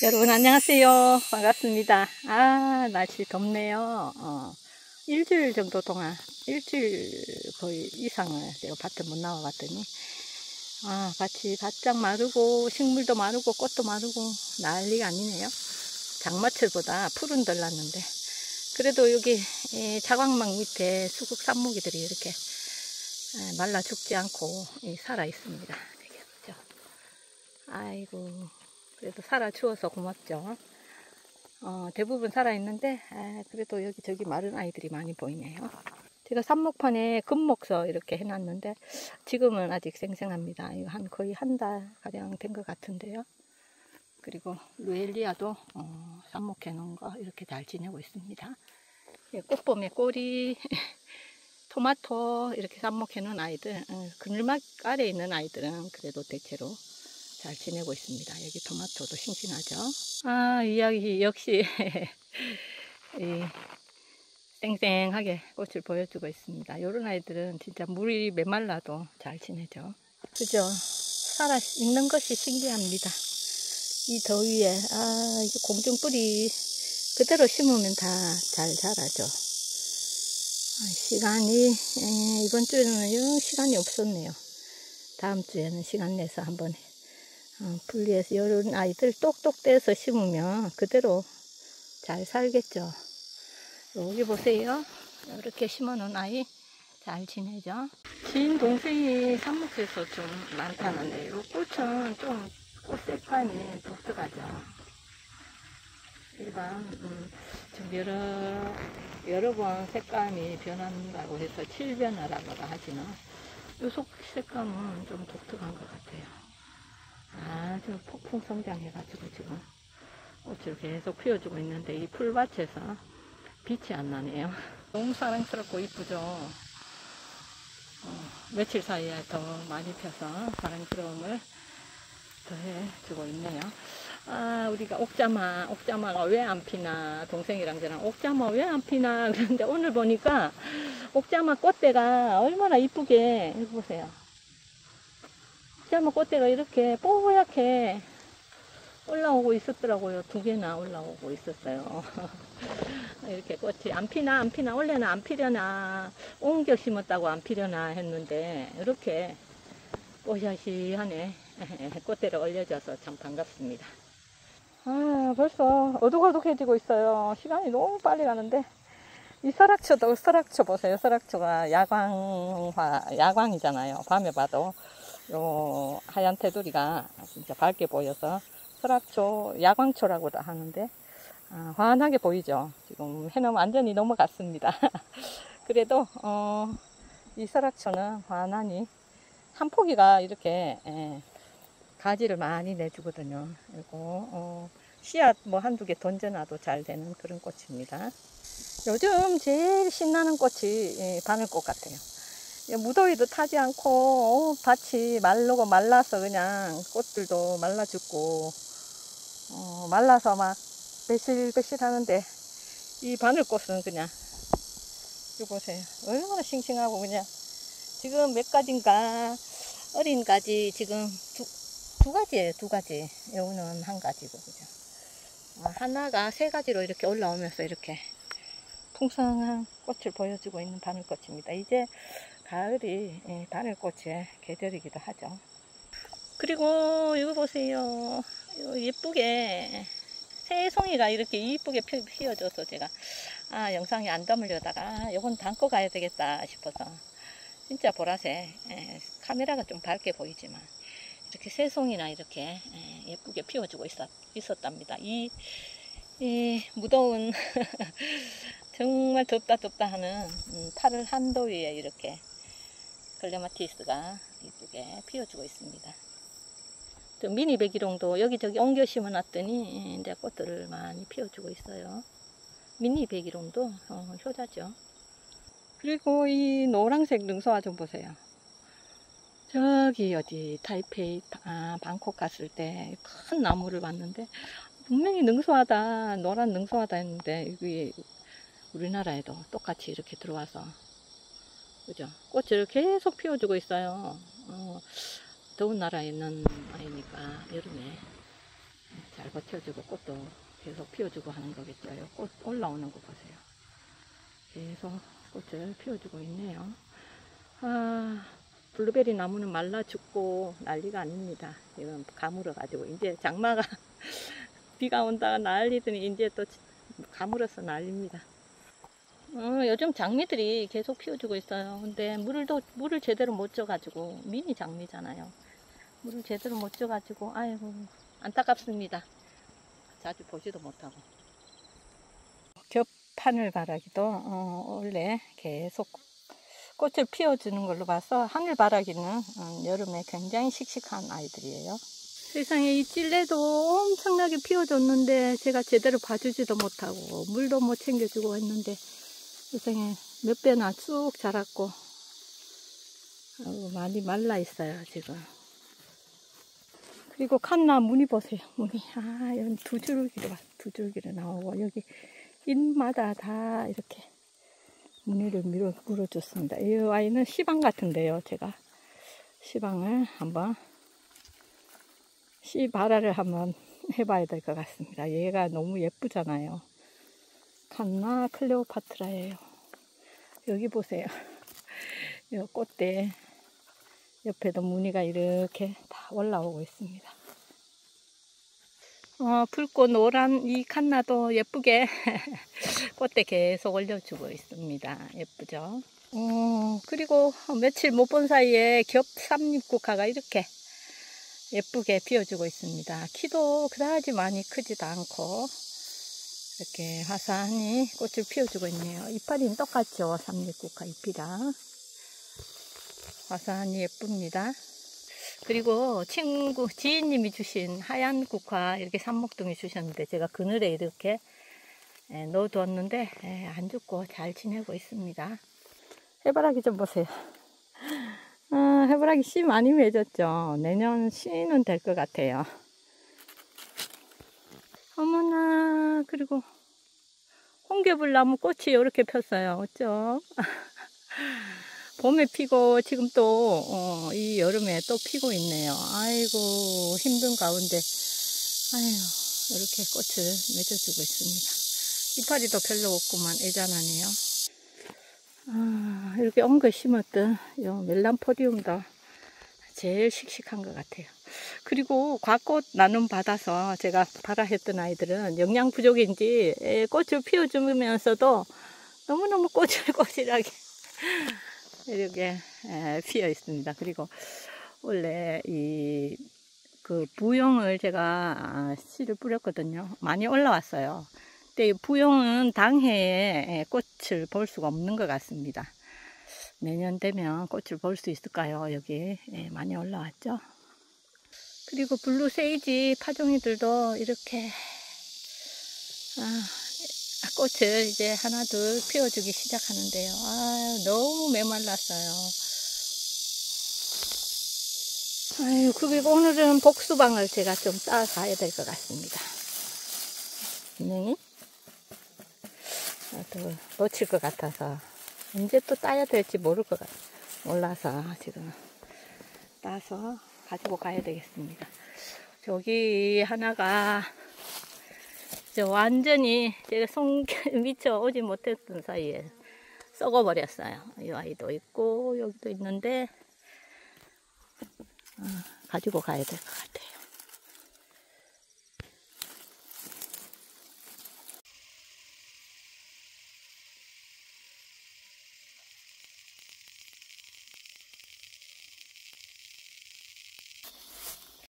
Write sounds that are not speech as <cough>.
여러분 안녕하세요. 반갑습니다. 아 날씨 덥네요. 어, 일주일 정도 동안 일주일 거의 이상을 제가 밭에 못 나와 봤더니 아 밭이 바짝 마르고 식물도 마르고 꽃도 마르고 난리가 아니네요. 장마철보다 풀은 덜 났는데 그래도 여기 자광막 밑에 수국 삽목이들이 이렇게 말라 죽지 않고 살아 있습니다. 아이고 그래도 살아 주어서 고맙죠. 어, 대부분 살아있는데 아, 그래도 여기저기 마른 아이들이 많이 보이네요. 제가 삽목판에 금목서 이렇게 해놨는데 지금은 아직 생생합니다. 한 거의 한 달 가량 된 것 같은데요. 그리고 루엘리아도 어, 삽목해 놓은 거 이렇게 잘 지내고 있습니다. 예, 꽃봄에 꼬리, <laughs> 토마토 이렇게 삽목해 놓은 아이들, 어, 그늘막 아래 있는 아이들은 그래도 대체로 잘 지내고 있습니다. 여기 토마토도 싱싱하죠. 아, 이야기 역시 <laughs> 이 쌩쌩하게 꽃을 보여주고 있습니다. 이런 아이들은 진짜 물이 메말라도 잘 지내죠. 그죠? 살아 있는 것이 신기합니다. 이 더위에 아, 이게 공중뿌리 그대로 심으면 다 잘 자라죠. 아, 시간이 에, 이번 주에는 시간이 없었네요. 다음 주에는 시간 내서 한번 어, 분리해서 이런 아이들 똑똑 떼서 심으면 그대로 잘 살겠죠. 여기 보세요. 이렇게 심어놓은 아이 잘 지내죠. 진 동생이 삽목해서 좀 많다는데 이 꽃은 좀 꽃색감이 독특하죠. 일반 음, 좀 여러 여러 번 색감이 변한다고 해서 칠변화라고 하지만 이 속 색감은 좀 독특한 것 같아요. 아주 폭풍 성장해가지고 지금 꽃을 계속 피워주고 있는데 이 풀밭에서 빛이 안 나네요. <laughs> 너무 사랑스럽고 이쁘죠. 어, 며칠 사이에 더 많이 펴서 사랑스러움을 더해주고 있네요. 아, 우리가 옥자마, 옥자마가 왜 안 피나, 동생이랑 저랑 옥자마 왜 안 피나, 그런데 오늘 보니까 옥자마 꽃대가 얼마나 이쁘게, 보세요. 옥자마 꽃대가 이렇게 뽀얗게 올라오고 있었더라고요. 두 개나 올라오고 있었어요. <laughs> 이렇게 꽃이 안 피나 안 피나 원래는 안 피려나 옮겨 심었다고 안 피려나 했는데 이렇게 뽀샤시하네 <laughs> 꽃대를 올려줘서 참 반갑습니다. 아 벌써 어둑어둑해지고 있어요. 시간이 너무 빨리 가는데 이 설악초도 설악초 보세요. 설악초가 야광화 야광이잖아요. 밤에 봐도 요 하얀 테두리가 진짜 밝게 보여서 설악초 야광초라고도 하는데 아, 환하게 보이죠. 지금 해는 완전히 넘어갔습니다. <laughs> 그래도 어, 이 설악초는 환하니 한 포기가 이렇게 예, 가지를 많이 내주거든요. 그리고 어, 씨앗 뭐 한두 개 던져놔도 잘 되는 그런 꽃입니다. 요즘 제일 신나는 꽃이 예, 바늘꽃 같아요. 무더위도 타지 않고 어, 밭이 말르고 말라서 그냥 꽃들도 말라 죽고 어, 말라서 막 배실배실 하는데 이 바늘꽃은 그냥 이거 보세요 얼마나 싱싱하고 그냥 지금 몇 가지인가? 어린 가지 지금 두, 두 가지예요 두 가지. 여우는 한 가지고 그죠 어, 하나가 세 가지로 이렇게 올라오면서 이렇게 풍성한 꽃을 보여주고 있는 바늘꽃입니다. 이제 가을이 예, 바늘꽃의 계절이기도 하죠. 그리고 이거 보세요. 예쁘게 새송이가 이렇게 이쁘게 피어줘서 제가 아 영상에 안 담으려다가 이건 담고 가야 되겠다 싶어서 진짜 보라색 에, 카메라가 좀 밝게 보이지만 이렇게 새송이나 이렇게 에, 예쁘게 피워주고 있었, 있었답니다. 이, 이 무더운 <laughs> 정말 덥다 덥다 하는 음, 8월 한도 위에 이렇게 클레마티스가 이쁘게 피워주고 있습니다 또 미니 백일홍도 여기저기 옮겨 심어 놨더니 이제 꽃들을 많이 피워주고 있어요. 미니 백일홍도 어, 효자죠. 그리고 이 노란색 능소화 좀 보세요. 저기 어디 타이페이 아, 방콕 갔을 때 큰 나무를 봤는데 분명히 능소하다 노란 능소하다 했는데 이게 우리나라에도 똑같이 이렇게 들어와서 그죠 꽃을 계속 피워주고 있어요 어, 더운 나라에 있는 아이니까 여름에 잘 버텨주고 꽃도 계속 피워주고 하는 거겠죠. 요꽃 올라오는 거 보세요. 계속 꽃을 피워주고 있네요. 아, 블루베리 나무는 말라 죽고 난리가 아닙니다. 지금 가물어 가지고 이제 장마가 <laughs> 비가 온다가 난리더니 이제 또 가물어서 난립니다. 어, 요즘 장미들이 계속 피워주고 있어요. 근데 물을 또 물을 제대로 못 줘가지고 미니 장미잖아요. 물을 제대로 못 줘가지고 아이고 안타깝습니다. 자주 보지도 못하고. 겹하늘 바라기도 어, 원래 계속 꽃을 피워주는 걸로 봐서 하늘 바라기는 음, 여름에 굉장히 씩씩한 아이들이에요. 세상에 이 찔레도 엄청나게 피워줬는데 제가 제대로 봐주지도 못하고 물도 못 챙겨주고 했는데 세상에 몇 배나 쭉 자랐고 아이고, 많이 말라 있어요 지금. 그리고 칸나 무늬 보세요 무늬 아 여기 두 줄기로 봐, 두 줄기로 나오고 여기 잎마다 다 이렇게 무늬를 밀어, 물어줬습니다. 이 아이는 시방 같은데요, 제가. 시방을 한번, 시바라를 한번 해봐야 될 것 같습니다. 얘가 너무 예쁘잖아요. 칸나 클레오파트라예요. 여기 보세요. <laughs> 이 꽃대 옆에도 무늬가 이렇게 다 올라오고 있습니다. 어, 붉고 노란 이 칸나도 예쁘게 <laughs> 꽃대 계속 올려주고 있습니다. 예쁘죠? 어, 그리고 며칠 못 본 사이에 겹 삼립국화가 이렇게 예쁘게 피어주고 있습니다. 키도 그다지 많이 크지도 않고 이렇게 화사하니 꽃을 피워주고 있네요. 이파리는 똑같죠. 삼립국화 잎이랑 화사하니 예쁩니다. 그리고 친구 지인님이 주신 하얀 국화 이렇게 삼목동이 주셨는데 제가 그늘에 이렇게 에, 넣어두었는데 에, 안 죽고 잘 지내고 있습니다. 해바라기 좀 보세요. 아, 해바라기 씨 많이 맺었죠. 내년 씨는 될 것 같아요. 어머나 그리고 홍개불 나무 꽃이 이렇게 폈어요. 어쩌? <laughs> 봄에 피고 지금 또, 어, 이 여름에 또 피고 있네요. 아이고, 힘든 가운데, 아유, 이렇게 꽃을 맺어주고 있습니다. 이파리도 별로 없구만, 애잔하네요. 아, 이렇게 엉거 심었던 요 멜란포디움도 제일 씩씩한 것 같아요. 그리고 곽꽃 나눔 받아서 제가 발아했던 아이들은 영양 부족인지 에, 꽃을 피워주면서도 너무너무 꼬질꼬질하게 <laughs> 이렇게 에, 피어 있습니다. 그리고 원래 이 그 부용을 제가 아, 씨를 뿌렸거든요. 많이 올라왔어요. 근데 이 부용은 당해에 꽃을 볼 수가 없는 것 같습니다. 내년 되면 꽃을 볼 수 있을까요? 여기 예, 많이 올라왔죠. 그리고 블루 세이지 파종이들도 이렇게 아, 꽃을 이제 하나 둘 피워주기 시작하는데요. 아 너무 메말랐어요. 아유 그리고 오늘은 복수방을 제가 좀 따 가야 될 것 같습니다. 분명히 아, 또 놓칠 것 같아서 언제 또 따야 될지 모를 것 같, 몰라서 지금 따서 가지고 가야 되겠습니다. 저기 하나가 저 완전히 제가 손 미쳐 오지 못했던 사이에 썩어버렸어요. 이 아이도 있고 여기도 있는데 어, 가지고 가야 될 것 같아요.